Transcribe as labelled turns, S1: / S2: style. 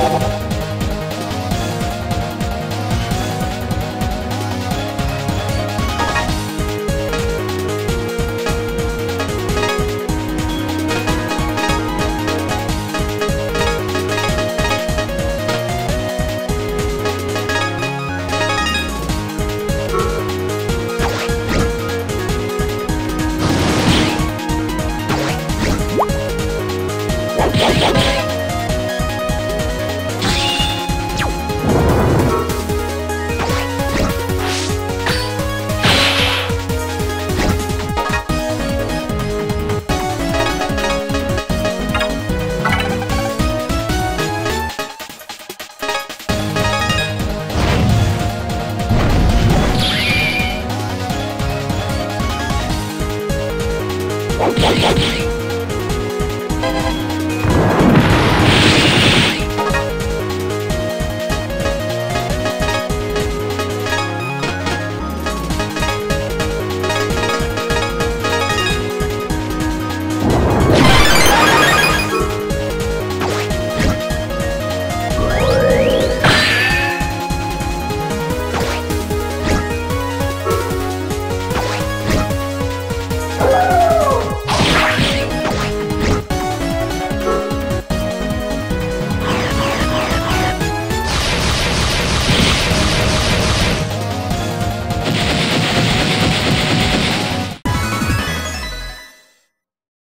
S1: Oh. やった